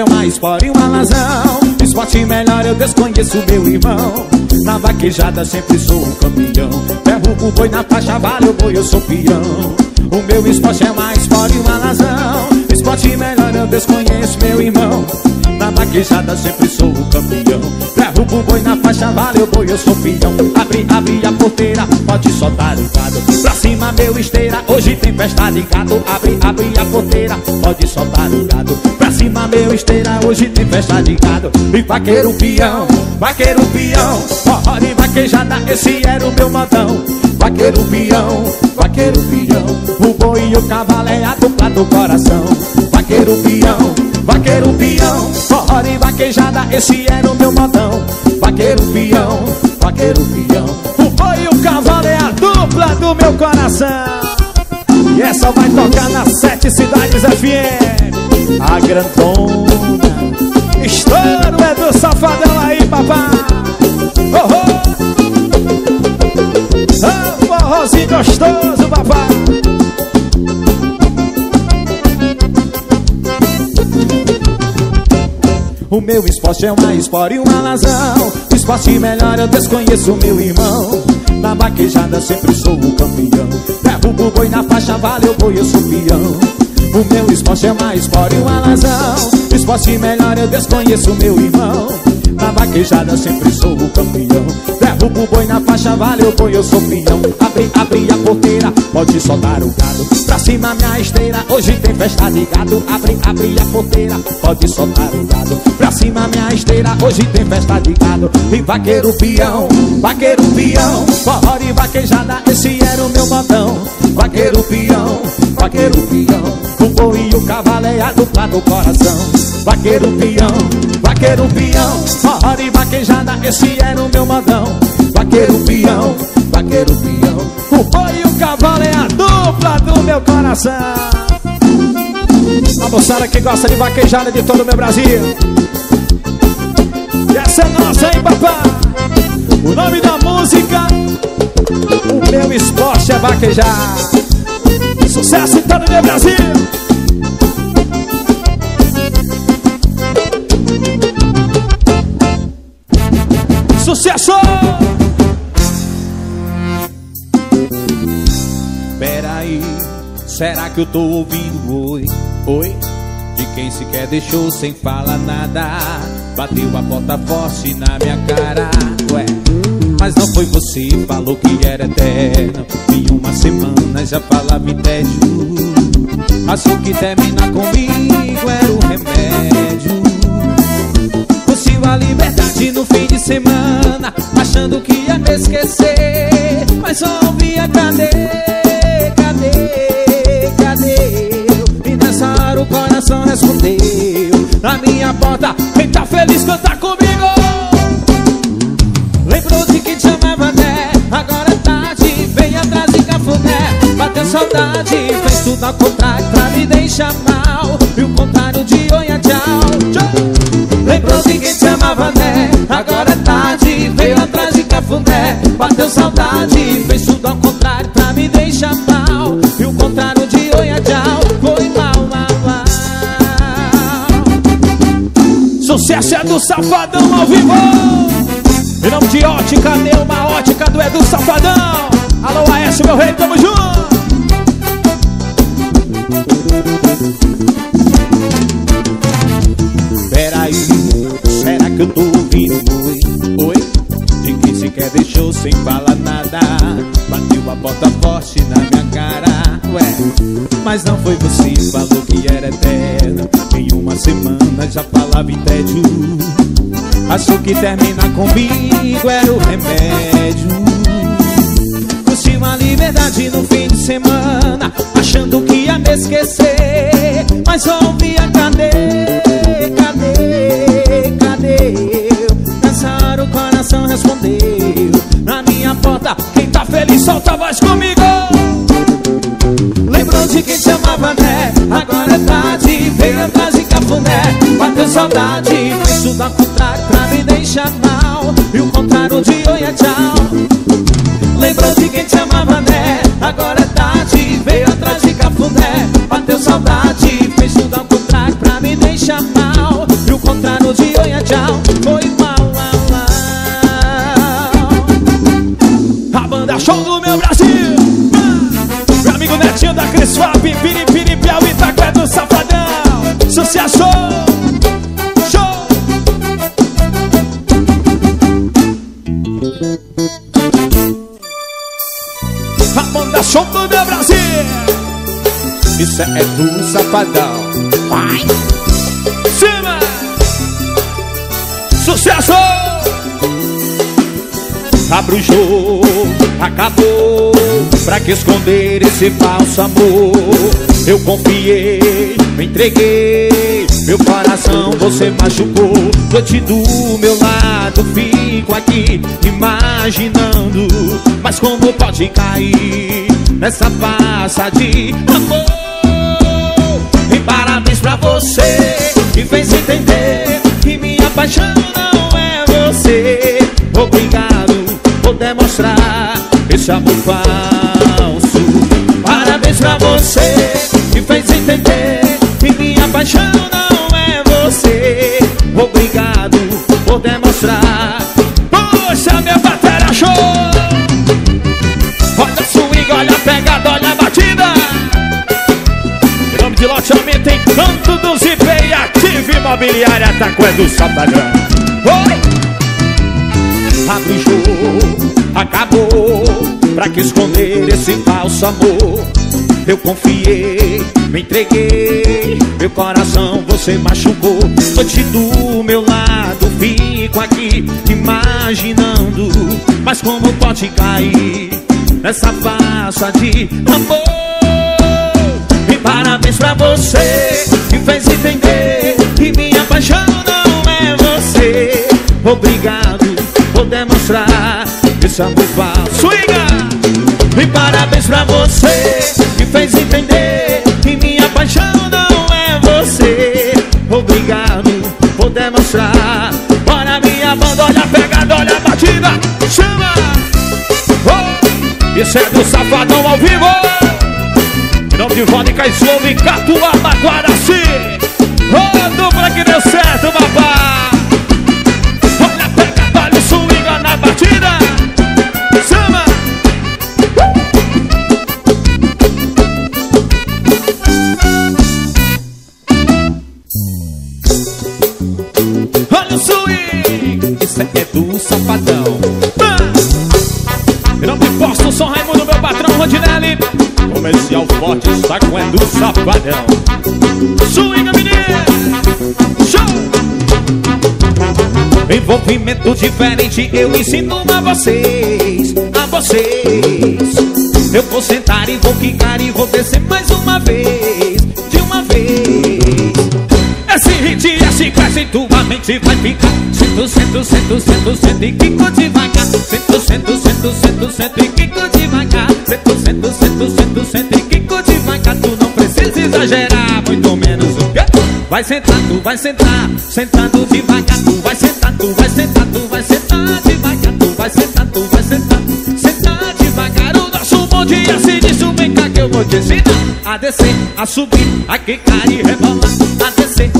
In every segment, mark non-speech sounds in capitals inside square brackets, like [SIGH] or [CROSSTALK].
uma esporte e uma razão. Esporte melhor eu desconheço meu irmão. Na vaquejada sempre sou um campeão. Derrubo o boi na faixa, vale o boi, eu sou peão. O meu esporte é uma esporte e uma razão. Esporte melhor eu desconheço meu irmão Na vaquejada sempre sou o campeão. Derrubo o boi na faixa, valeu boi, eu sou peão. Abre, abre a porteira, pode soltar o gado. Pra cima meu esteira, hoje tem festa de gado. Abre, abre a porteira, pode soltar o gado. Pra cima meu esteira, hoje tem festa de gado. E vaqueiro peão, vaqueiro peão Forró de vaquejada, esse era o meu modão. Vaqueiro peão, vaqueiro peão O boi e o cavalo é a dupla do coração Vaqueiro peão, vaqueiro peão. Forró de vaquejada, esse era o meu modão Vaqueiro peão, vaqueiro peão. O boi e o cavalo é a dupla do meu coração. E essa vai tocar nas sete cidades FM A grandona Estouro é do safadão aí, papai. Oh, oh. Oh, forrozinho gostoso, O meu esporte é uma esporte e uma razão. O esporte melhor eu desconheço meu irmão. Na vaquejada sempre sou o campeão. Derrubo o boi na faixa, valeu boi, eu sou peão. O meu esporte é uma esporte e uma razão. O esporte melhor eu desconheço meu irmão. Na vaquejada sempre sou o campeão. Derrubo o boi na faixa, valeu boi, eu sou peão. Abre, abre a porteira, pode soltar o gado Pra cima minha esteira, hoje tem festa de gado Abre, abre a porteira, pode soltar o gado Pra cima minha esteira, hoje tem festa de gado. E vaqueiro peão, vaqueiro peão. Forró de vaquejada, esse era o meu modão Vaqueiro peão, vaqueiro peão. O boi e o cavalo é a dupla do coração. Vaqueiro peão, vaqueiro peão. Forró de vaquejada, esse era o meu modão Vaqueiro peão, vaqueiro peão. O boi e o cavalo é a dupla do meu coração. A moçada que gosta de vaquejada de todo o meu Brasil. E essa é nossa, hein, papai? O nome da música O meu esporte é vaquejar. Sucesso em todo o meu Brasil. Sucesso! Será que eu tô ouvindo oi? Oi? De quem sequer deixou sem falar nada. Bateu a porta forte na minha cara. Ué, mas não foi você, falou que era eterno. Em uma semana já falava em tédio. Achou que terminar comigo era o remédio. Curtiu a liberdade no fim de semana Achando que ia me esquecer. Mas só ouvia cadê, Na minha porta, quem tá feliz canta comigo. Lembrou de quem te amava, né? Agora é tarde, vem atrás de cafuné. Bateu saudade, fez tudo ao contrário Pra me deixar mal. E o contrário de oi a tchau, tchau. Lembrou de quem te amava, né? Agora é tarde, veio atrás de cafuné. Bateu saudade, fez tudo ao contrário Pra me deixar mal Sucesso é do Safadão ao vivo. Em nome de ótica, Neuma ótica do Edu Safadão. Alô Aécio, meu rei, tamo junto. Peraí, será que eu tô ouvindo oi? Deixou sem falar nada? Bateu a porta forte na minha cara. Ué, mas não foi você, falou que era eterno. Em uma semana já falava em tédio. Achou que terminar comigo era o remédio. Curtiu a liberdade no fim de semana Achando que ia me esquecer. Mas só ouvia cadê, tá feliz solta a voz comigo. Lembrou de quem te amava, né? Agora é tarde, veio atrás de cafuné. Bateu saudade, tudo ao contrário pra me deixar mal. E o contrário de oi é tchau. Lembrou de quem te amava, né? Agora é tarde, veio atrás de cafuné. Bateu saudade, fez tudo ao contrário pra me deixar mal. E o contrário de oi é tchau Isso é do safadão. Vai! Cima! Sucesso! Abre o jogo, acabou. Pra que esconder esse falso amor? Eu confiei, me entreguei. Meu coração você machucou. Noite do meu lado, fico aqui imaginando. Mas como pode cair? nessa farsa de amor. Parabéns pra você que fez entender que minha paixão não é você. Obrigado por demonstrar esse amor falso. Parabéns pra você que fez entender que minha paixão não Imobiliária Taqué do Safadão. Oi! Abre o jogo, acabou. Pra que esconder esse falso amor? Eu confiei, me entreguei. Meu coração você machucou. Noite do meu lado, fico aqui imaginando. Mas como pode cair nessa farsa de amor? Parabéns pra você que fez entender Obrigado por demonstrar esse amor falso. Swinga! E parabéns pra você que fez entender que minha paixão não é você. Obrigado por demonstrar. Bora minha banda, olha a pegada, olha a batida. Chama! Oh! Isso é do Safadão ao vivo! nome de Vodka Slow em Catuaba, Guaraci Ô, dupla que deu certo, saco é do safadão. Swinga menina Show! Envolvimento diferente eu ensino a vocês A vocês. Eu vou sentar e vou quicar e vou descer mais uma vez De uma vez. Esse hit esse cresce tua mente vai ficar. Sento, sento, sento, sento, sento e quico devagar. Sento, sento, sento, sento, sento e quico devagar exagerar, muito menos o quê? Vai sentar, tu vai sentar, sentando devagar. Tu vai sentar, tu vai sentar, tu vai sentar devagar. Tu vai sentar, tu vai sentar, sentar devagar. O nosso bom dia se disso, vem cá que eu vou te ensinar. A descer, a subir, a quicar e rebolar. A descer,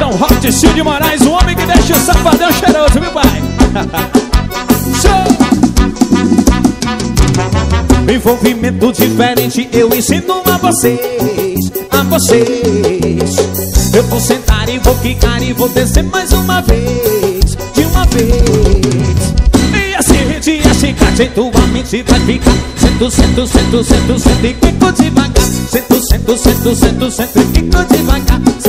patrão Hot Steel de Moraes O homem que deixa o safadão cheiroso, viu pai? [LAUGHS] Envolvimento diferente eu ensino a vocês, a vocês. Eu vou sentar e vou quicar e vou descer mais uma vez, de uma vez. E assim hit e assim cate, tua mente vai ficar. Sento, sento, sento, sento, sento e quico devagar. Sento, sento, sento, sento, sento e quico devagar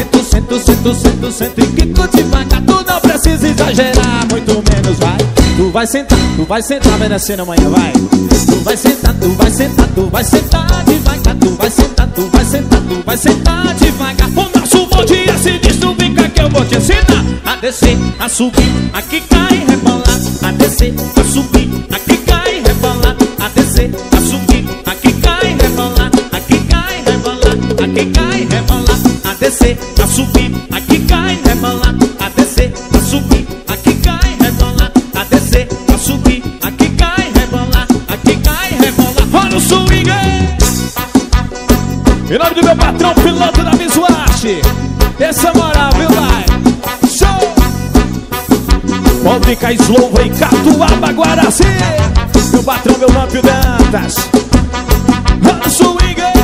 Sento, sento, sento, e quico devagar Tu não precisa exagerar, muito menos vai. Tu vai sentar, tu vai sentar, vai descendo amanhã, vai. Tu vai sentar, tu vai sentar, tu vai sentar devagar, tu vai sentar, tu vai sentar, tu vai sentar devagar. O nosso se diz, tu vem cá que eu vou te ensinar a descer, a subir, aqui cai, rebolar, a descer, a subir, aqui cai, rebolar, a descer, a subir, aqui cai, rebolar, aqui cai, rebolar, aqui cai, rebolar, a descer, Pode Slow em Catuaba, Guaraci. Meu patrão, meu Lampio Dantas. Olha o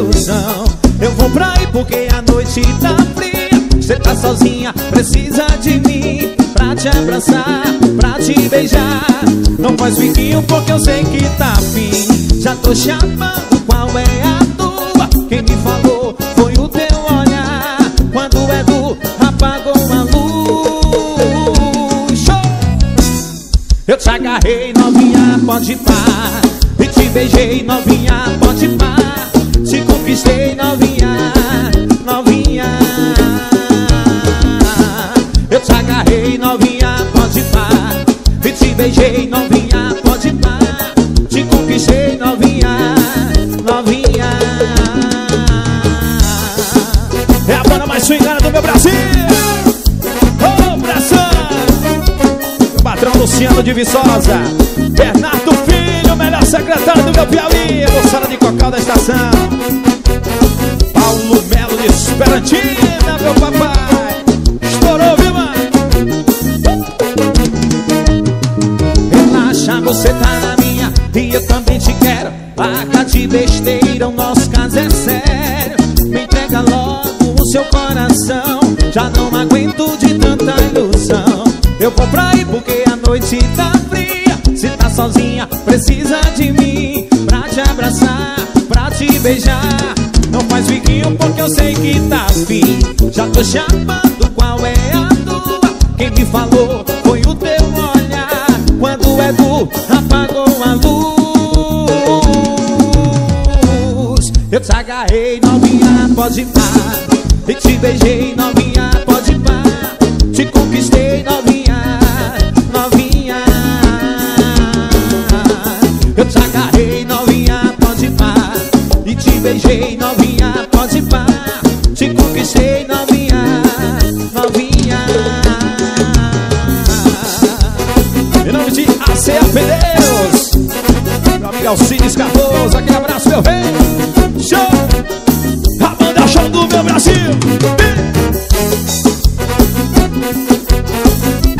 ilusão. Eu vou pra aí porque a noite tá fria. Você tá sozinha, precisa de mim. Pra te abraçar, pra te beijar. Não faz biquinho porque eu sei que tá afim. Já tô chamando, qual é a tua? Quem me falou foi o teu olhar. Quando é do apagou a luz. Eu te agarrei, novinha, pode pá. E te beijei, novinha, de Viçosa. Bernardo Filho, melhor secretário do meu Piauí. Moçada de Cocal da estação. Paulo Melo de Esperantina, meu papai. Estourou, viu, mano? Relaxa, você tá na minha e eu também te quero. Larga de besteira, o nosso caso é sério. Me entrega logo o seu coração. Já não aguento de tanta ilusão. Eu vou pra aí porque noite tá fria. Se tá sozinha, precisa de mim. Pra te abraçar, pra te beijar. Não faz biquinho porque eu sei que tá afim. Já tô chamando, qual é a tua? Quem me falou foi o teu olhar. Quando é do apagou a luz. Eu te agarrei, novinha, pode pá. E te beijei, novinha, Alcides Cardoso, aquele abraço, meu rei. Show! A banda show do meu Brasil.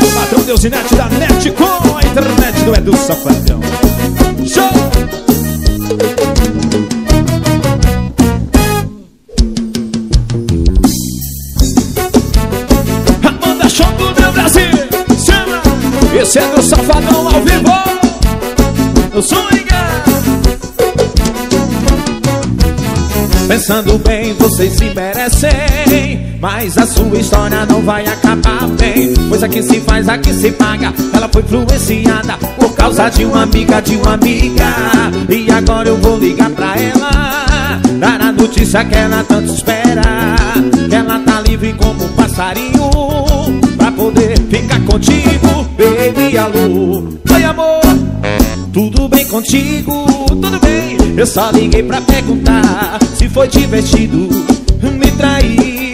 O patrão Deusinete da Netcom, a internet do Edu Safadão. Pensando bem, vocês se merecem. Mas a sua história não vai acabar bem. Pois aqui se faz, aqui se paga Ela foi influenciada por causa de uma amiga de uma amiga. E agora eu vou ligar pra ela Dar a notícia que ela tanto espera. Que ela tá livre como um passarinho Pra poder ficar contigo. Baby, alô. Oi, amor tudo bem contigo? Tudo bem? Eu só liguei pra perguntar se foi divertido me trair.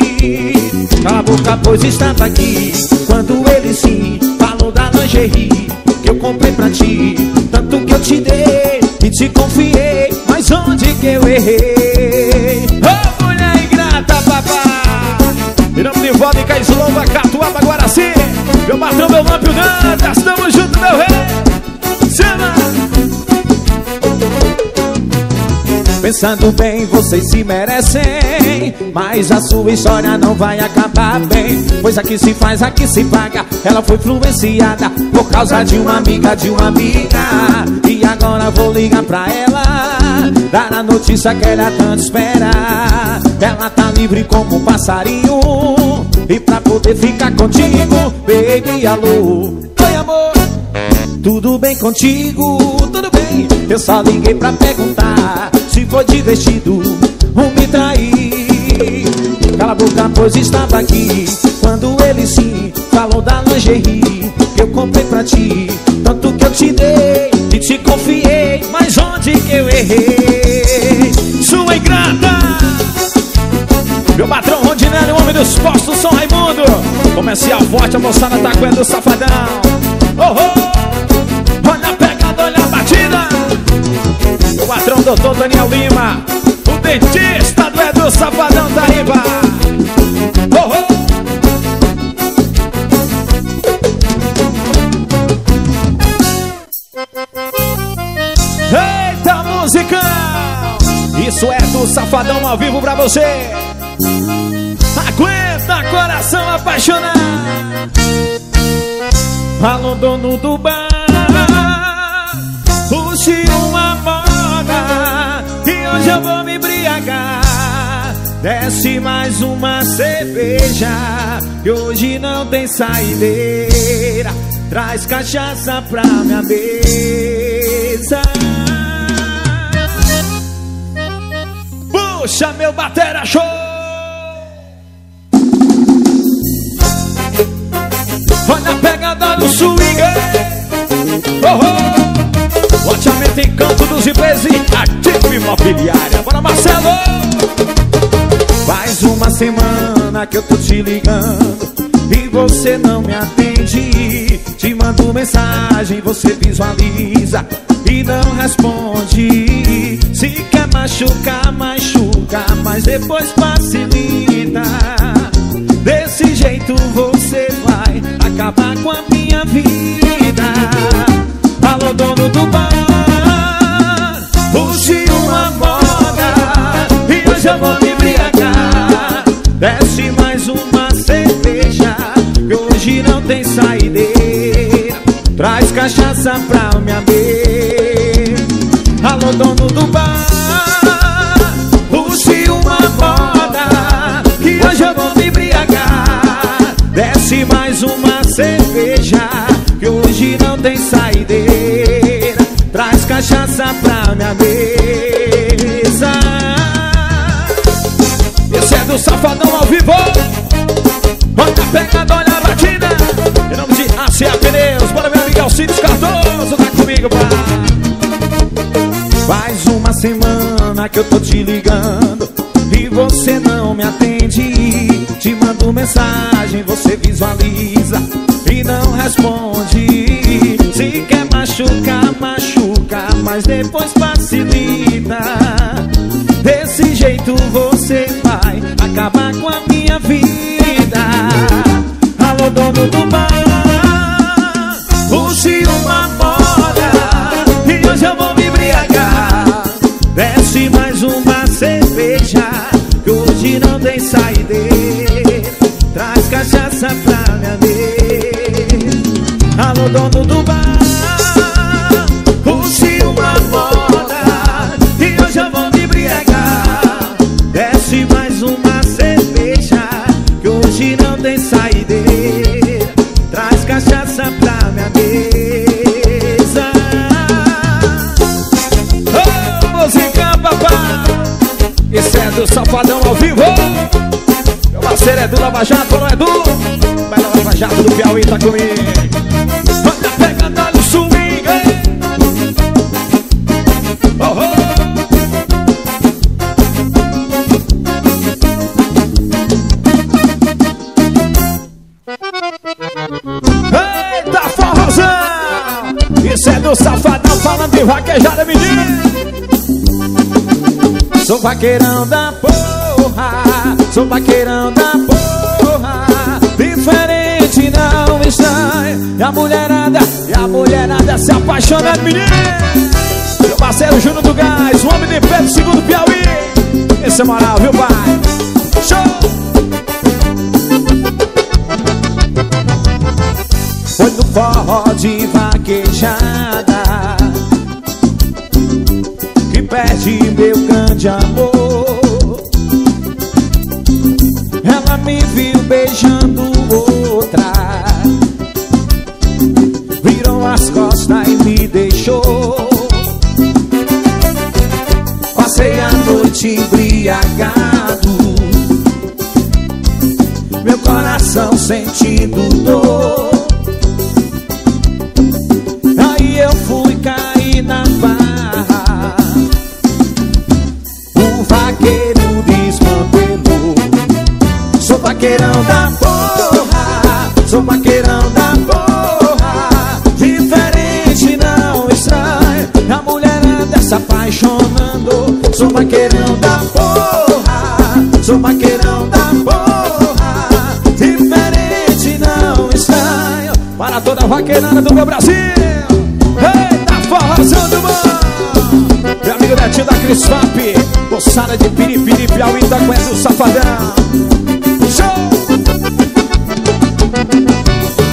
A boca, pois estava aqui quando ele sim falou da lingerie que eu comprei pra ti Tanto que eu te dei e te confiei Mas onde que eu errei? Ô oh, mulher ingrata, papá Viramos de volta em Caislova, Catuaba, Guaraci Meu patrão, meu Lampio Dantas Tamo junto, meu rei Pensando bem, vocês se merecem. Mas a sua história não vai acabar bem. Pois aqui se faz, aqui se paga Ela foi influenciada por causa de uma amiga, de uma amiga. E agora vou ligar pra ela Dar a notícia que ela tanto espera. Ela tá livre como um passarinho. E pra poder ficar contigo Baby, alô. Oi, amor. Tudo bem contigo? Tudo bem. Eu só liguei pra perguntar se foi divertido ou me trair. Cala a boca, pois estava aqui Quando ele sim falou da lingerie Que eu comprei pra ti. Tanto que eu te dei e te confiei Mas onde que eu errei? Sua ingrata Meu patrão Rondinelli, o homem dos postos São Raimundo. Comercial forte, a moçada tá com do safadão patrão doutor Daniel Lima. O dentista do Edu Safadão da Riba. Oh, oh. Eita musicão Isso é do Safadão ao vivo pra você. Aguenta coração apaixonado. Alô dono do bar. Puxe uma hoje eu vou me embriagar. Desce mais uma cerveja Que hoje não tem saideira. Traz cachaça pra minha mesa. Puxa meu batera show! Olha a pegada do swing oh, oh. Em Campo dos Ibres e Ativo Imobiliária. Bora, Marcelo! Faz uma semana que eu tô te ligando e você não me atende. Te mando mensagem, você visualiza e não responde. Se quer machucar, machuca, mas depois facilita. Desse jeito você vai acabar com a Traz cachaça pra minha mesa Alô, dono do bar Puxe uma moda Que hoje eu vou me embriagar. Desce mais uma cerveja Que hoje não tem saideira. Traz cachaça pra minha mesa Esse é do Safadão ao vivo Faz uma semana que eu tô te ligando E você não me atende. Te mando mensagem, você visualiza E não responde. Se quer machucar, machuca Mas depois facilita. Desse jeito você vai Acabar com a minha vida dono do Sou vaqueirão da porra Sou vaqueirão da porra Diferente não está E a mulherada E a mulherada se apaixona menino Meu parceiro Júnior do Gás O homem de Pedro segundo Piauí Esse é moral, viu pai? Show! Foi no forró de vaquejada Perde meu grande amor. Ela me viu beijando outra. Virou as costas e me deixou. Passei a noite embriagado. Meu coração sentindo dor Cris Fap Moçada de Piripiri, Piauí, Itaqué do Safadão Show!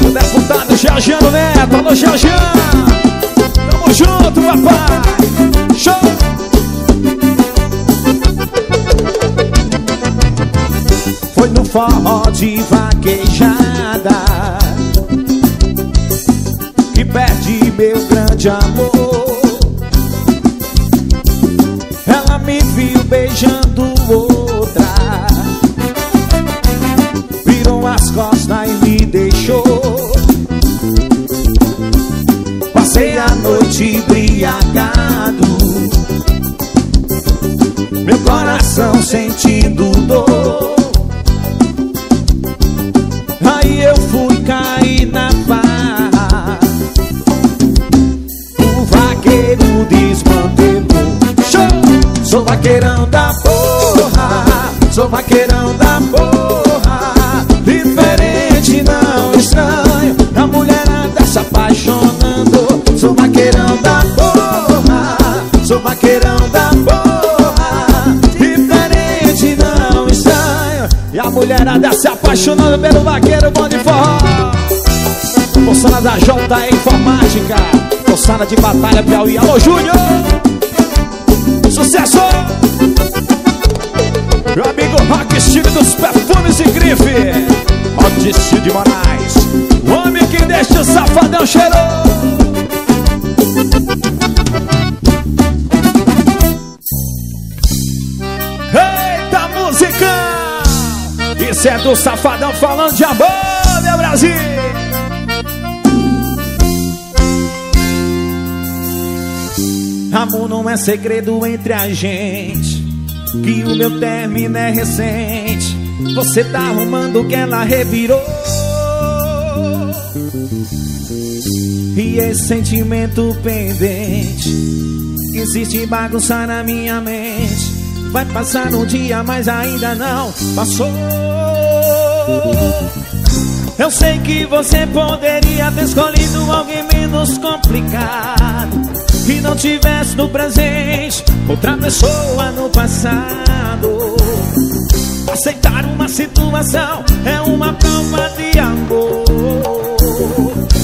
O deputado Georgiano Neto, alô Georgiano Tamo junto, papai Show! Foi no forró de vaquejada beijando outra Sou vaqueirão da porra. Diferente não estranho A mulherada se apaixonando. Sou vaqueirão da porra Sou vaqueirão da porra. Diferente não estranho E a mulherada se apaixonando pelo vaqueiro bom de forró. Moçada da JE Informática Moçada de Batalha Piauí. Alô Júnior! Sucesso! Meu amigo Rock Estilo dos Perfumes e Grife Odissi de Moraes O homem que deixa o safadão cheiroso Eita música! Isso é do Safadão falando de amor, meu Brasil! Amor não é segredo entre a gente Que o meu término é recente. Você tá arrumando que ela revirou. E esse sentimento pendente Existe bagunça na minha mente. Vai passar um dia, mas ainda não passou. Eu sei que você poderia ter escolhido alguém menos complicado que não tivesse no presente outra pessoa no passado. Aceitar uma situação é uma prova de amor.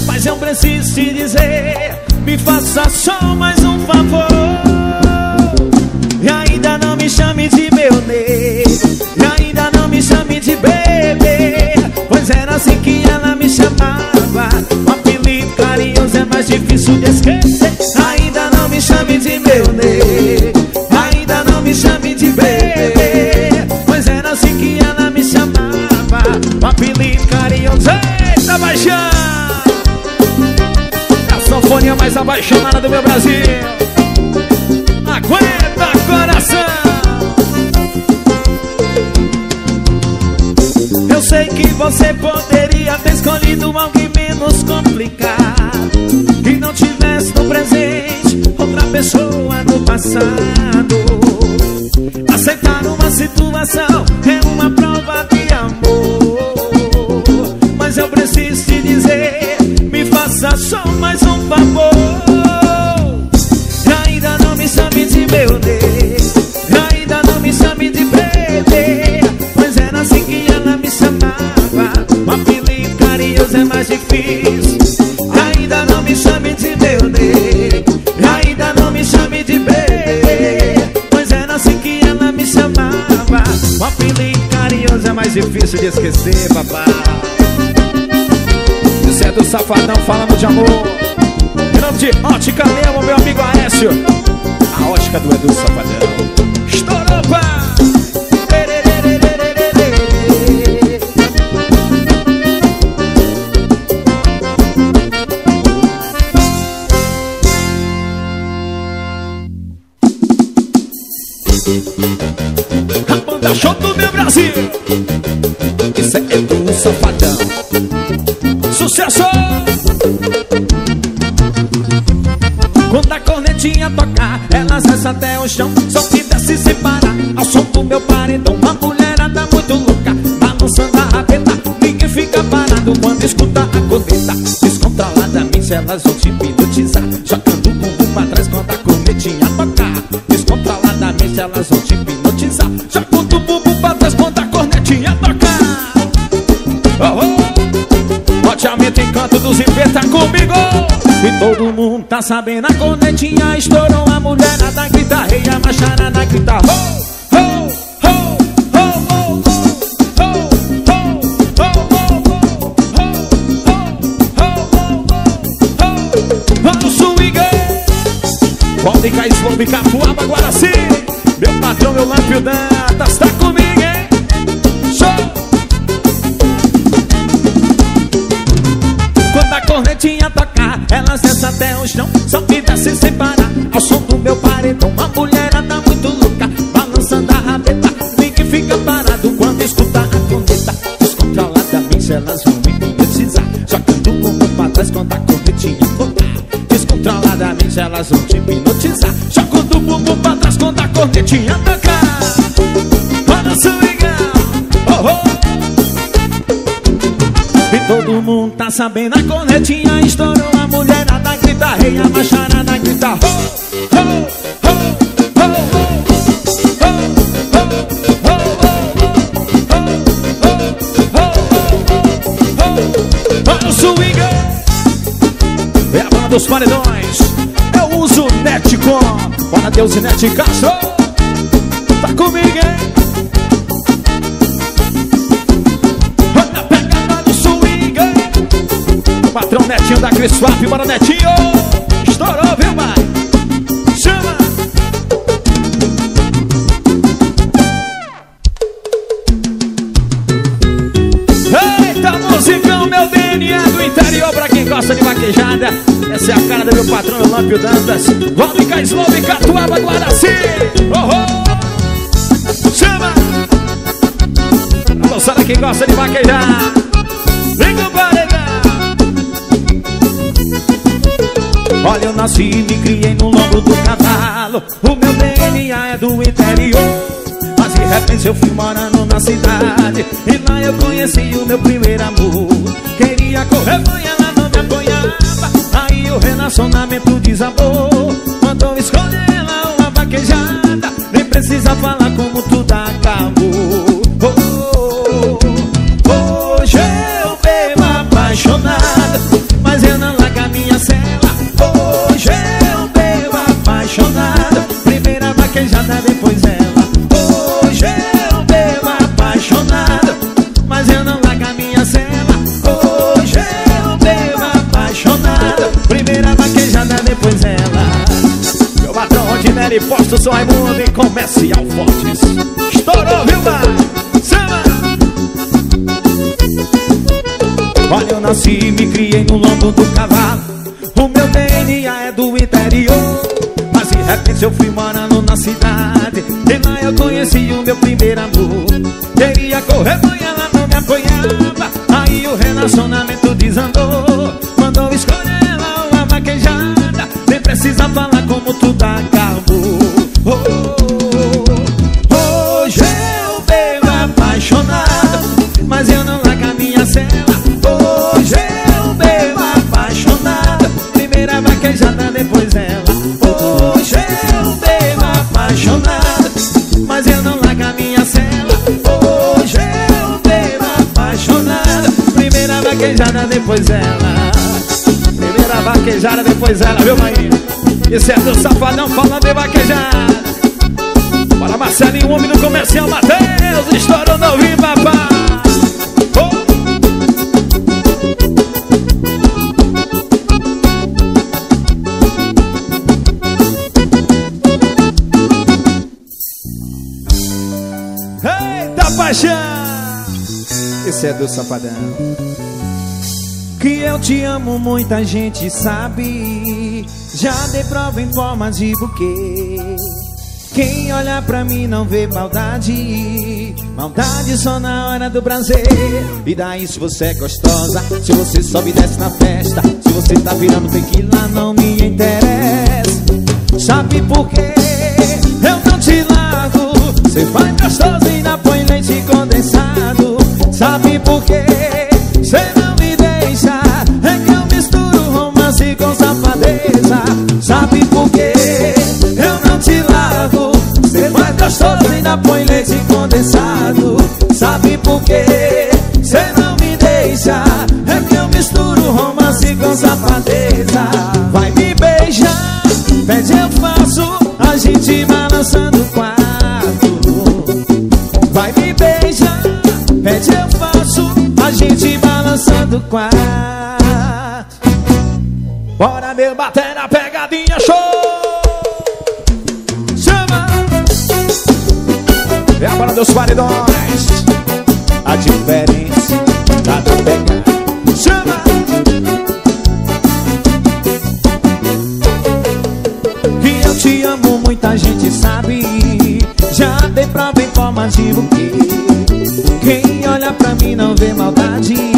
Mas eu preciso te dizer: me faça só mais um favor. E ainda não me chame de meu nego, e ainda não me chame de bebê. Pois era assim que ela me chamava. É difícil de esquecer. Ainda não me chame de meu nego, ainda não me chame de bebê. Pois era assim que ela me chamava. O apelido carinhoso, eita baixão. A sanfonia mais apaixonada do meu Brasil. Aguenta coração. Eu sei que você poderia ter escolhido alguém menos complicado Que não tivesse no presente outra pessoa no passado aceitar uma situação é uma prova de amor. Mas eu preciso te dizer, me faça só mais um favor. Mais difícil de esquecer, papai. É do safadão falando de amor. Em nome de Ótica Nemo, meu amigo Aécio. Até o chão. Só que desce sem parar. Ao som do meu paredão, uma mulherada muito louca, balançando a rabeta. Ninguém fica parado quando escuta a corneta. Descontroladamente elas vão te hipnotizar. Jogando o bumbum pra trás quando a cornetinha tocar. Descontroladamente elas vão te hipnotizar. Jogando o bumbum pra trás quando a cornetinha tocar. Oh, oh. Loteamento Encanto dos IP tá comigo E todo mundo tá sabendo A cornetinha estourou mundo tá sabendo A cornetinha estourou, a mulherada grita Rei, a macharada grita ho, ho. dos paredões Eu uso Netcom oh Deus e Net oh Cris Swap, bora Netinho Estourou, viu, pai? Chama! Eita, musicão, meu DNA do interior Pra quem gosta de vaquejada Essa é a cara do meu patrão, Lampio Dantas Vómica, Slow, Catuaba, Guaraci oh, oh. Chama! A moçada que gosta de vaquejar O meu DNA é do interior. Mas de repente eu fui morando na cidade. E lá eu conheci o meu primeiro amor. Queria correr, mãe, ela não me apoiava. Aí o relacionamento desabou patrão Rodinelli, posto São Raimundo e comercial fortes. Estourou, viu? Samba! Olha, eu nasci e me criei no lombo do cavalo. O meu DNA é do interior. Mas de repente eu fui morando na cidade. E lá eu conheci o meu primeiro amor. Queria correr, mãe, ela não me apoiava. Aí o relacionamento desandou. Mandou escolher ela uma vaquejada. Nem precisa falar como tudo acabou depois ela. Primeira vaquejada, depois ela, viu, mãe? Esse é do Safadão falando de vaquejada. Bora, Marcelinho, homem do comercial, Matheus, estourando ao vivo, papai. Eita paixão! Esse é do Safadão. Que eu te amo, muita gente sabe. Já dei prova em forma de buquê. Quem olha pra mim não vê maldade Maldade só na hora do prazer E daí se você é gostosa Se você sobe e desce na festa Se você tá virando tequila não me interessa Sabe por quê? Eu não te largo Você faz gostoso Debater na pegadinha show! É a banda dos paredões A diferença tá do pegar Chama! Que eu te amo, muita gente sabe. Já dei prova em forma de buquê. Quem olha pra mim não vê Maldade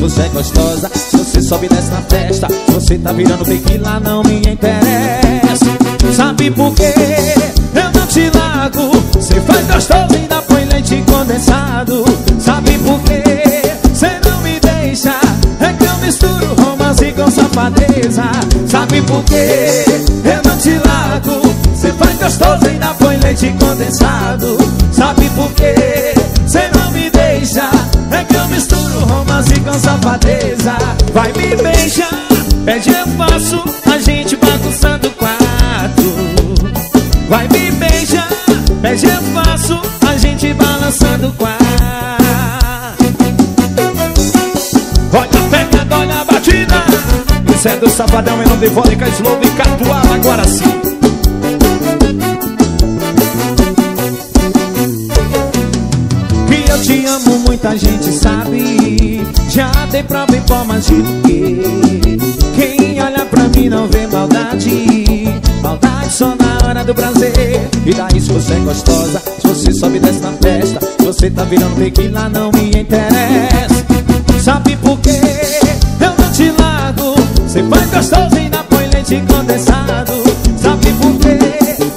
você é gostosa Se você sobe nessa festa. Você tá virando tequila não me interessa. Sabe por quê? Eu não te largo. Cê faz gostoso e ainda põe leite condensado. Sabe por quê? Cê não me deixa. É que eu misturo romance com safadeza. Sabe por quê? Eu não te largo. Cê faz gostoso e ainda põe leite condensado Isso é do Safadão em nome de Vodka Slow e Catuala, agora sim. Que eu te amo, muita gente sabe. Já dei prova em formas de quê? Quem olha pra mim não vê maldade. Maldade só na hora do prazer. E daí se você é gostosa Se você sobe e desce na festa Se você tá virando tequila não me interessa. Sabe por quê? Não Você faz gostoso e ainda põe leite condensado. Sabe por quê?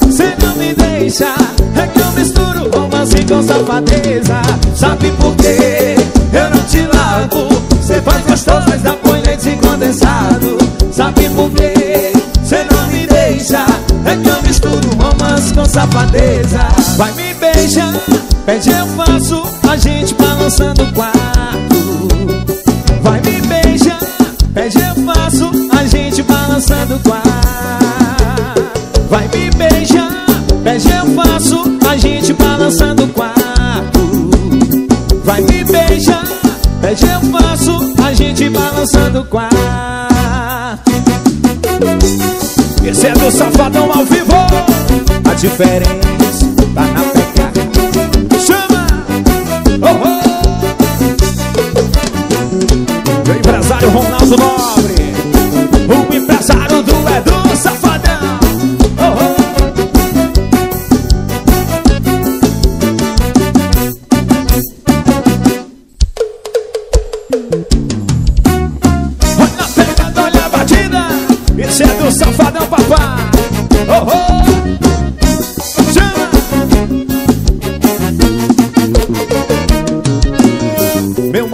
Você não me deixa. É que eu misturo romance com safadeza. Sabe por quê? Eu não te largo. Você faz gostoso, mas ainda põe leite condensado. Sabe por quê? É que eu misturo romance com safadeza. Vai me beijar, pede eu faço. A gente balançando o quarto balançando o quarto. Esse é do Safadão ao vivo. A diferença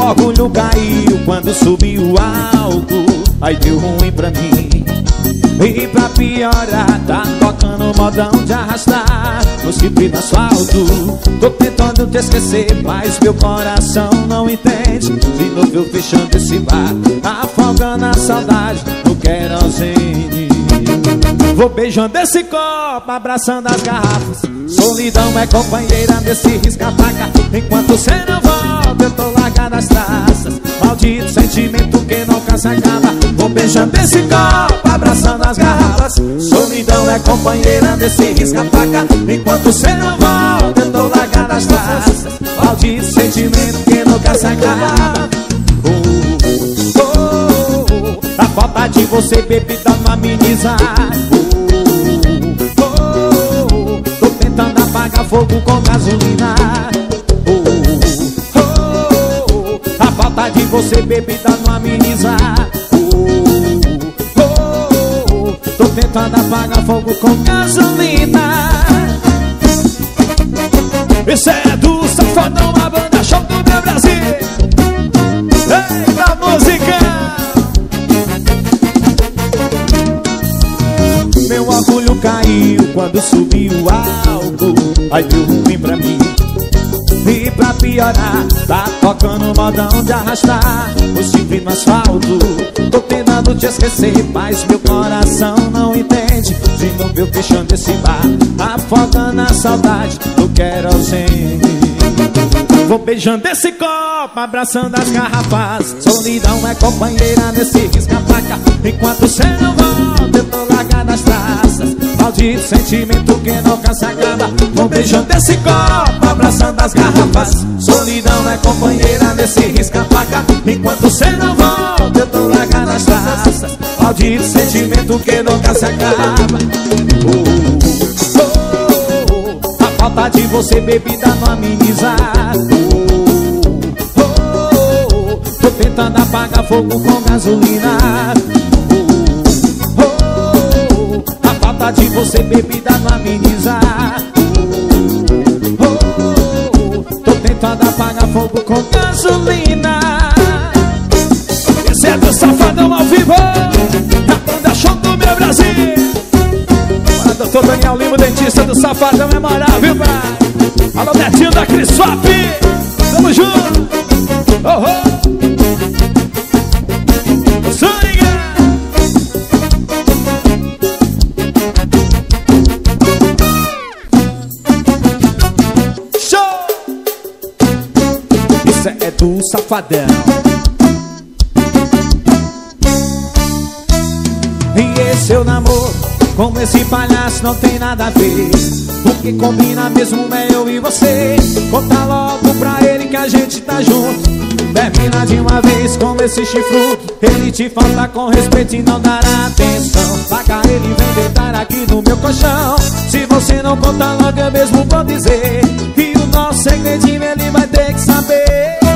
orgulho caiu quando subiu o álcool Aí deu ruim pra mim. E pra piorar, tá tocando modão de arrastar. No chifre no asfalto Tô tentando te esquecer Mas meu coração não entende. De novo eu fechando esse bar Afogando a saudade no querosene. Vou beijando esse copo Abraçando as garrafas. Solidão é companheira desse risca-faca Enquanto cê não volta eu tô largado as traças Maldito sentimento que nunca se acaba. Vou beijando esse copo, abraçando as garrafas. Solidão é companheira desse risca-faca Enquanto cê não volta eu tô largado as traças Maldito sentimento que nunca se acaba. Oh, A falta de você, bebida, não ameniza. Apaga fogo com gasolina oh, falta de você bebida não ameniza. Oh, oh, Tô tentando apagar fogo com gasolina. Esse é do Safadão, a banda show do meu Brasil. Eita música. Meu orgulho caiu quando subiu alto Aí deu ruim pra mim piorar Tá tocando modão de arrastar O chifre no asfalto. Tô tentando te esquecer Mas meu coração não entende. De novo eu fechando esse bar Afogando a saudade do querosene. Vou beijando esse copo, abraçando as garrafas. Solidão é companheira nesse risca-placa. Enquanto cê não volta, eu tô largado as traças Maldito sentimento que nunca se acaba Vou beijando esse copo, abraçando as garrafas. Solidão é companheira nesse risca-placa Enquanto cê não volta, eu tô largado as traças Maldito sentimento que nunca se acaba oh, oh, oh, A falta de você, bebida, não ameniza. Oh, Tô tentando apagar fogo com gasolina de você bebida não ameniza oh, oh, oh, Tô tentando apagar fogo com gasolina. Esse é do Safadão ao vivo A banda show do meu Brasil. Para doutor Daniel Lima, dentista do Safadão é morável, pai Alô Netinho da Cris Swap Tamo junto. Oh, oh. Safadão E esse seu namoro com esse palhaço não tem nada a ver. O que combina mesmo é eu e você. Conta logo pra ele que a gente tá junto. Termina de uma vez com esse chifruto Ele te falta com respeito e não dará atenção. Paga ele vem deitar aqui no meu colchão. Se você não conta logo eu mesmo vou dizer Que o nosso segredinho ele vai ter que saber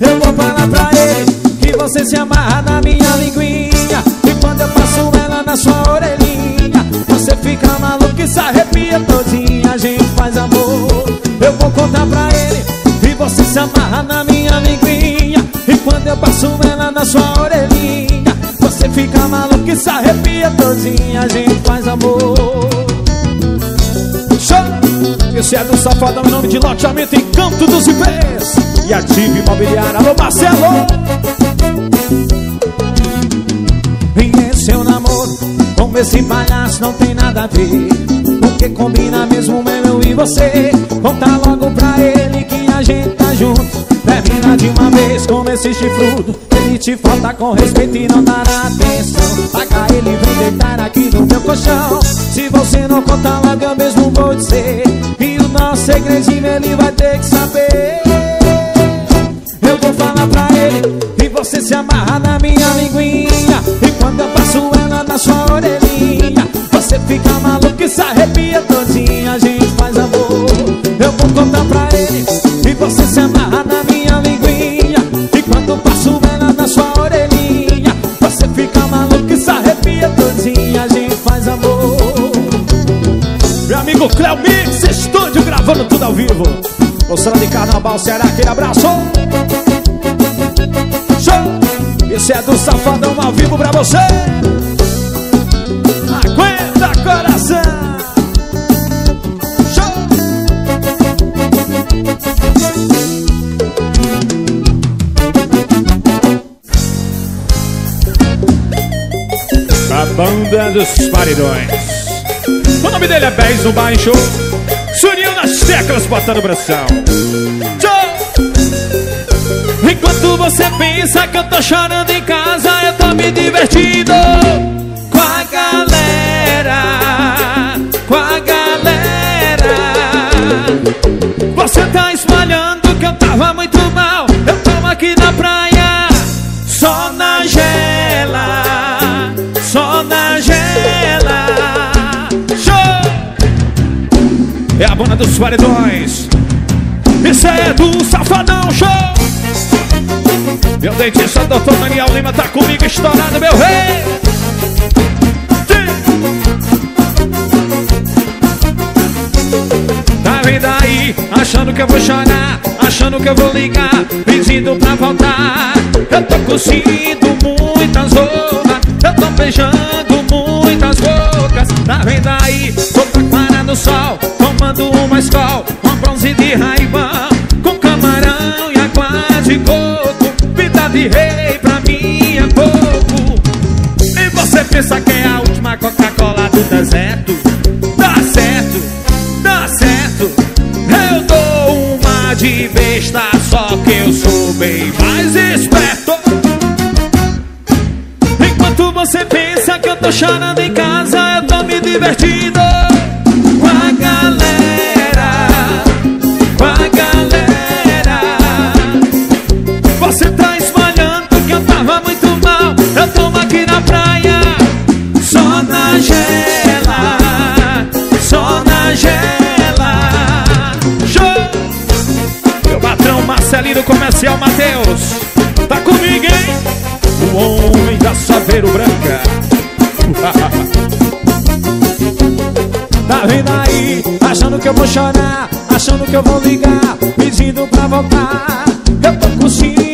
eu vou falar pra ele que você se amarra na minha linguinha. E quando eu passo ela na sua orelhinha Você fica maluco e se arrepia todinha. A gente faz amor. Eu vou contar pra ele e você se amarra na minha linguinha. E quando eu passo ela na sua orelhinha Você fica maluco e se arrepia todinha. A gente faz amor. Show! Esse é do Safadão em nome de loteamento Canto dos Ipês e ative imobiliária. Alô, Marcelo! E esse namoro com esse palhaço não tem nada a ver. Porque combina mesmo eu e você. Conta logo pra ele que a gente tá junto. Termina de uma vez com esse chifrudo. Ele te falta com respeito e não dará atenção. Taca ele, vem deitar aqui no meu colchão. Se você não contar logo, eu mesmo vou dizer. E o nosso segredinho ele vai ter que saber fala pra ele E você se amarra na minha linguinha. E quando eu passo ela na sua orelhinha Você fica maluco e se arrepia todinha. A gente faz amor. Eu vou contar pra ele E você se amarra na minha linguinha. E quando eu passo ela na sua orelhinha Você fica maluco e se arrepia todinha. A gente faz amor. Meu amigo Cleo Mix Estúdio gravando tudo ao vivo. Mostrando de Carnaval, Ceará, aquele abraço Show! Esse é do Safadão ao vivo pra você Aguenta coração Show! A banda dos paredões o nome dele é Bez no Baixo. Surinho nas teclas botando pressão. Show. Você pensa que eu tô chorando em casa, eu tô me divertindo com a galera, com a galera. Você tá espalhando que eu tava muito mal, eu tava aqui na praia, só na gela, só na gela. Show! É a banda dos paredões. Isso é do Safadão Show! Meu dentista, doutor Daniel Lima, tá comigo estourado, meu rei! Tá vendo aí, achando que eu vou chorar, achando que eu vou ligar, pedindo pra voltar. Eu tô curtindo muitas roupas, eu tô beijando muitas bocas. Tá vendo aí, tô com a no sol, tomando uma escola, um bronze de raiva, de rei pra mim é pouco. E você pensa que é a última Coca-Cola do deserto? Dá certo, dá certo. Eu dou uma de besta, só que eu sou bem mais esperto. Enquanto você pensa que eu tô chorando Tá vendo aí, achando que eu vou chorar Achando que eu vou ligar, pedindo pra voltar. Eu tô curtindo muitas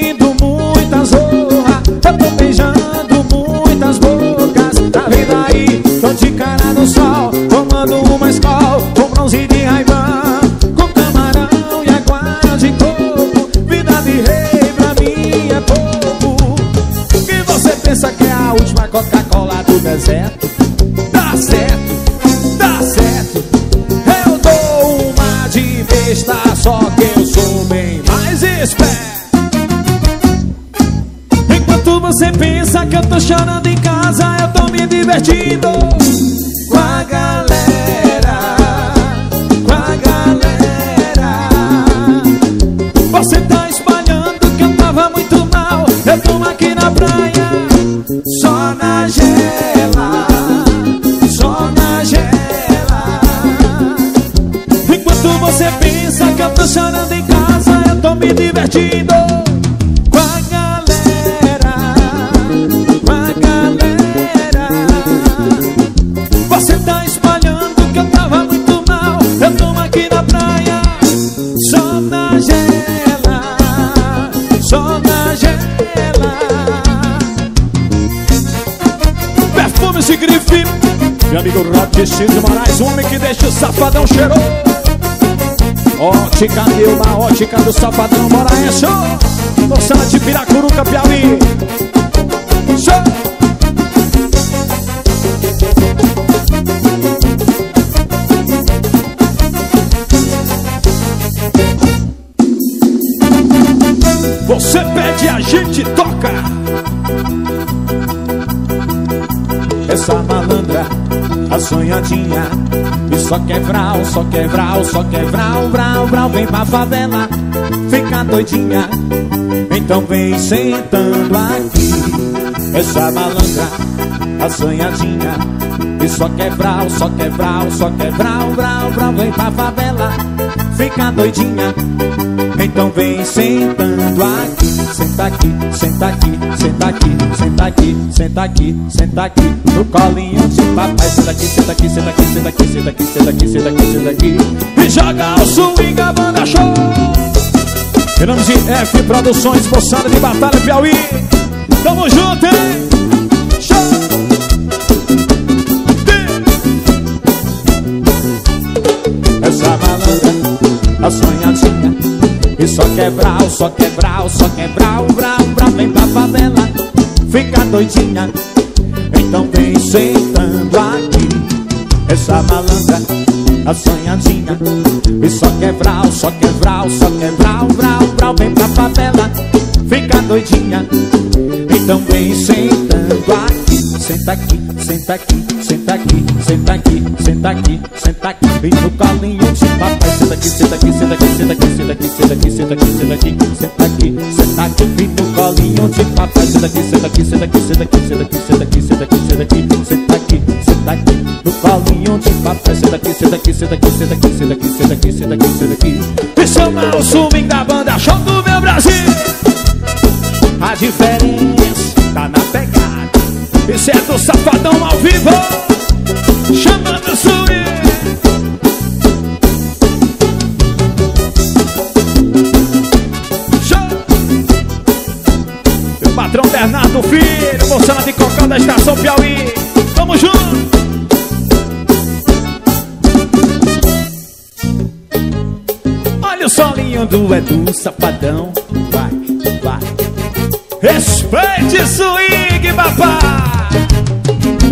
Ótica Neuma, ótica do safadão, bora é show. Moçada de Piracuruca, Piauí. Show. Você pede, a gente toca. Essa malandra, a sonhadinha só quer vral, só quer vral, só quer vral, vral, vral Vem pra favela, fica doidinha. Então vem sentando aqui Essa malandra, a sonhadinha E só quer vral, só quer vral, só quer vral, vral, vral Vem pra favela, fica doidinha então vem sentando aqui, senta aqui, senta aqui, senta aqui, senta aqui, senta aqui, senta aqui, no colinho de papai. Senta aqui, senta aqui, senta aqui, senta aqui, senta aqui, senta aqui, senta aqui, senta aqui. E joga o swing, a banda show. Em nome de F Produções, moçada de Batalha Piauí. Tamo junto, hein? Essa malandra, a sonhadinha E só quebral, só quebral, só quebral, brau, brau Vem pra favela, fica doidinha Então vem sentando aqui. Essa malandra, a sonhadinha. E só quer vral, só quer vral, só quer vral, vral, vral Vem pra favela, fica doidinha Então vem sentando aqui Senta aqui, senta aqui, senta aqui, senta aqui, senta aqui, senta aqui Vem no colinho de papai Senta aqui, senta aqui, senta aqui, senta aqui, senta aqui, senta aqui, senta aqui, senta aqui Senta aqui, senta aqui, vem no colinho de papai Senta aqui, senta aqui, senta aqui, senta aqui, senta aqui, senta aqui, senta aqui, senta aqui Senta aqui, senta aqui, no colinho de papai Senta aqui, senta aqui, senta aqui, senta aqui, senta aqui, senta aqui, senta aqui, senta aqui Me chama o swing da banda Show do meu Brasil A diferença tá Esse é do Safadão ao vivo. Chamando o swing! Meu patrão Bernardo Filho Moçada de Cocó da Estação Piauí. Vamos junto! Olha o solinho do Edu Safadão. Vai Respeite swing, papai!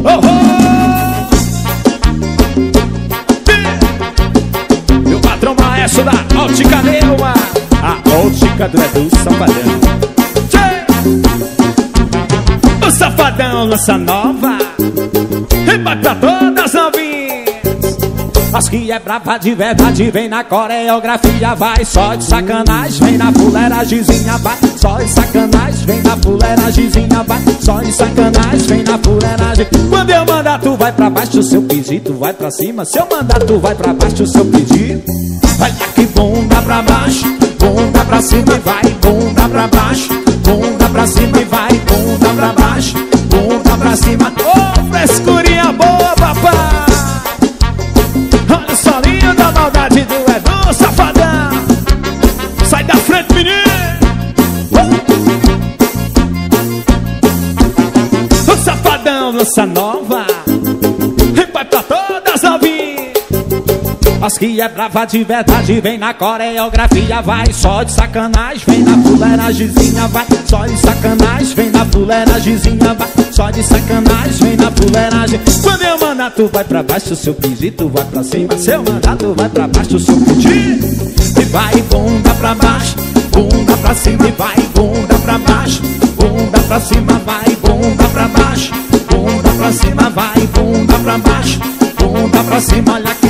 Oh, oh! Meu patrão maestro da Ótica Neuma A ótica do Edu Safadão! O Safadão lança nova E pra todas as As que é brava de verdade Vem na coreografia Vai. Só de sacanagem Vem na fuleiragemzinha Vai. Só de sacanagem Vem na fuleiragemzinha Vai. Só de sacanagem Vem na fuleiragem. Quando eu mandar tu vai pra baixo seu pedido vai pra cima. Se eu mandar tu vai pra baixo seu pedido. Olha que bunda pra baixo Bunda pra cima e vai. Bunda pra baixo Bunda pra cima e vai. Bunda pra baixo Bunda pra cima. Ô, frescurinha boa, papai As que é brava de verdade Vem na coreografia Vai só de sacanagem Vem na fuleiragemzinha Vai só de sacanagem Vem na fuleiragemzinha Vai só de sacanagem Vem na fuleiragem. Quando eu mandar tu vai pra baixo seu pedido vai pra cima Se eu mandar tu vai pra baixo seu pedido E vai bunda pra baixo Bunda pra cima e vai bunda pra baixo Bunda pra cima vai bunda pra baixo Bunda pra cima vai bunda pra baixo Bunda pra cima, olha bunda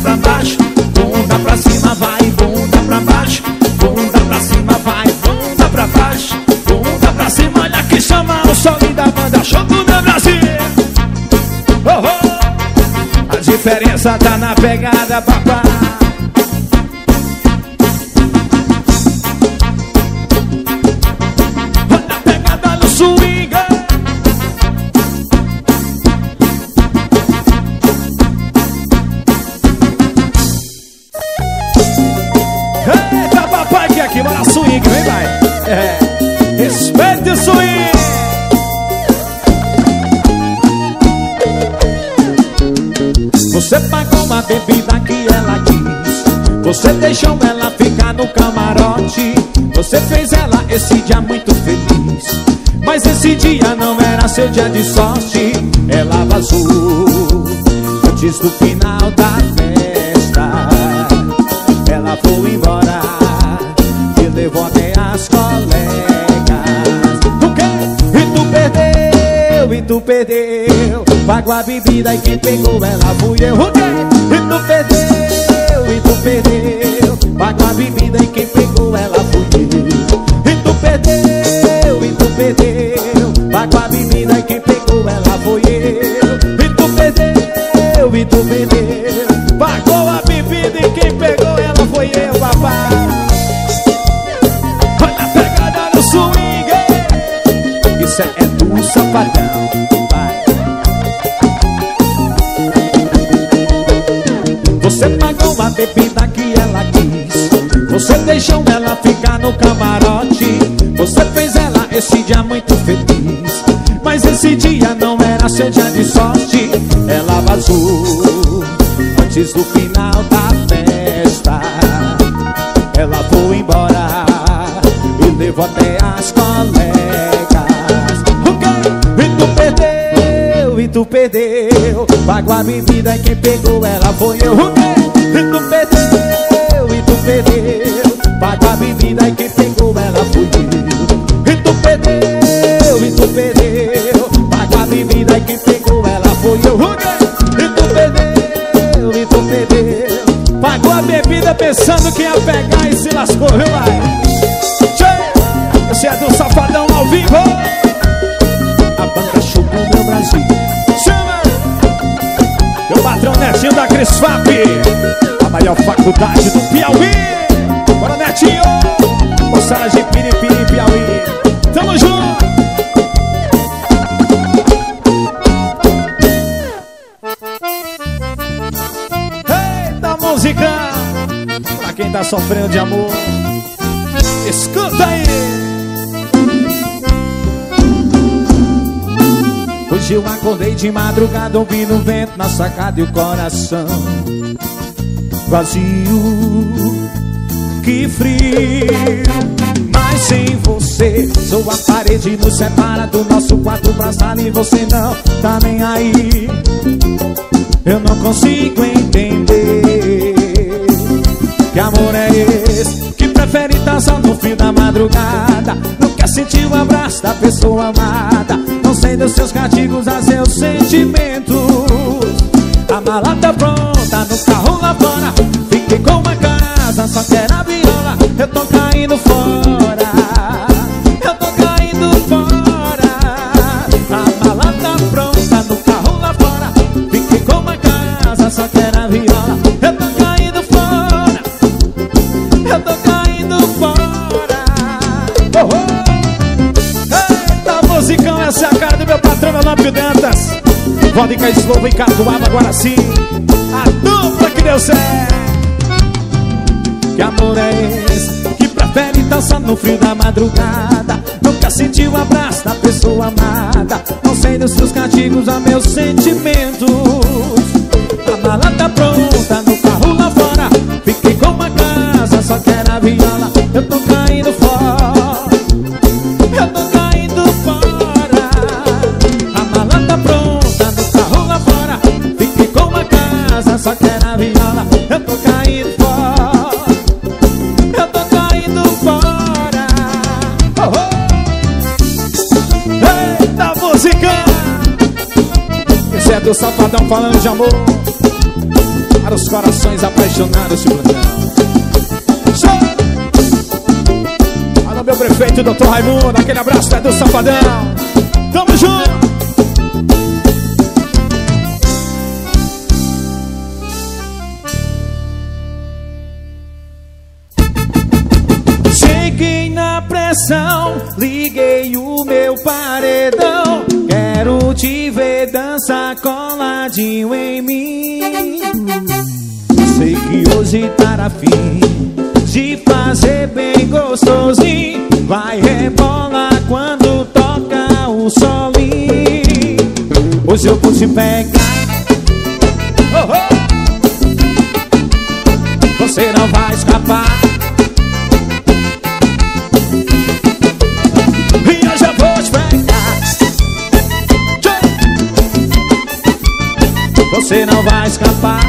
pra baixo Bunda pra cima, vai, bunda pra baixo Bunda pra cima, vai, bunda pra baixo Bunda pra cima, olha que chama o sol da banda Show do meu Brasil oh, oh. A diferença tá na pegada, papai Você deixou ela ficar no camarote. Você fez ela esse dia muito feliz. Mas esse dia não era seu dia de sorte. Ela vazou Antes do final da festa. Ela foi embora E levou até as colegas. O quê? E tu perdeu, e tu perdeu. Pagou a bebida e quem pegou ela fui eu. O quê? E tu perdeu, e tu perdeu Pagou a bebida e quem pegou ela fui eu E tu perdeu, e tu perdeu. Pagou a bebida e quem pegou ela foi eu. E tu perdeu, e tu perdeu. Pagou a bebida e quem pegou ela foi eu, papai. Olha a pegada no swing Isso é do safadão. Você pagou a bebida que ela quis Você deixou ela ficar no camarote. Você fez ela esse dia muito feliz. Mas esse dia não era seu dia de sorte. Ela vazou Antes do final da festa. Ela foi embora E levou até as colegas. O quê? E tu perdeu, e tu perdeu. Pagou a bebida e quem pegou ela foi eu. E pensando que ia pegar e se lascou, viu, vai? Esse é do Safadão ao vivo A banda chocou meu Brasil Chama! Meu patrão Netinho da Crisfap A maior faculdade do Piauí Bora Netinho! Moçada de Piripiri, Piauí Tamo junto! Sofrendo de amor Escuta aí! Hoje eu acordei de madrugada ouvindo o vento na sacada e o coração vazio. Que frio, mas sem você sou a parede nos separa do nosso quarto pra sala e você não tá nem aí. Eu não consigo entender que amor é esse que prefere dançar no fim da madrugada. Não quer sentir o abraço da pessoa amada? Não sei dos seus castigos a seus sentimentos. A mala tá pronta no carro lá fora. Fiquei com uma casa, só quero a viola. Eu tô caindo fora Vodka Slow em Catuaba, agora sim. A dupla que deu certo. Que amor é esse que prefere dançar no frio da madrugada? Nunca sentiu o abraço da pessoa amada? Não sei dos seus castigos a meus sentimentos. A mala tá pronta do Safadão falando de amor Para os corações apaixonados de plantão! Alô meu prefeito, doutor Raimundo Aquele abraço é do Safadão Tamo junto! Cheguei na pressão, liguei o meu paredão. Coladinho em mim. Sei que hoje tá afim de fazer bem gostosinho. Vai rebolar quando toca o solinho. Hoje eu vou te pegar. Você não vai escapar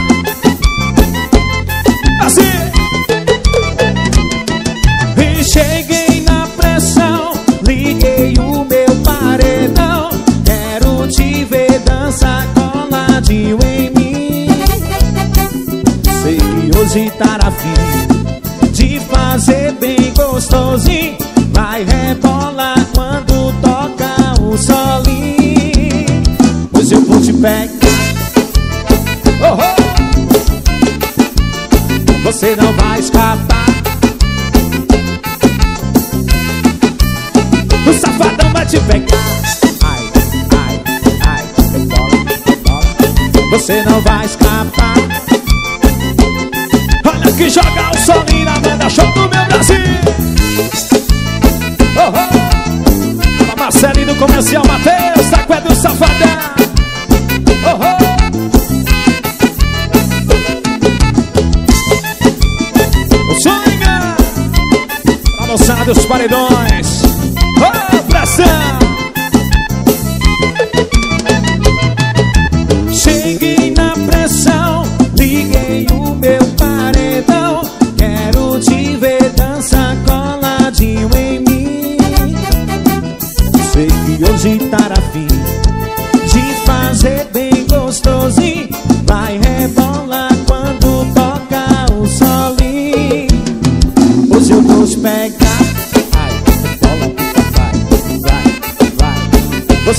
Você não vai escapar Olha que joga o solinho na banda show do meu Brasil Oh, oh. Fala Marcelinho do comercial Matheus, Taco é do Safadão. Oh, oh. Moçada dos paredões.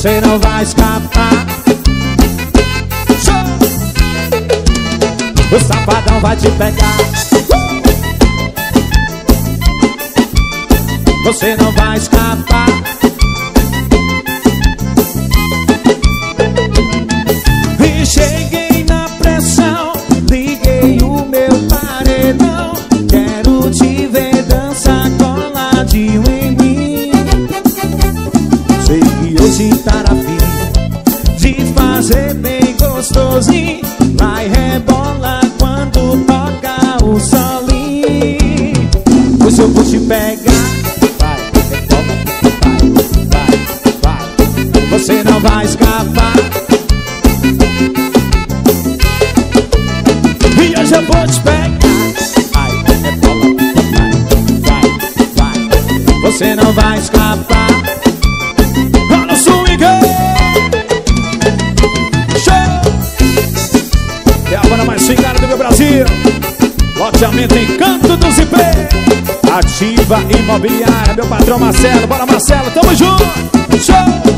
você não vai escapar. O sapadão vai te pegar. Você não vai escapar. Ativa Imobiliária, meu patrão Marcelo, bora Marcelo, tamo junto! Show!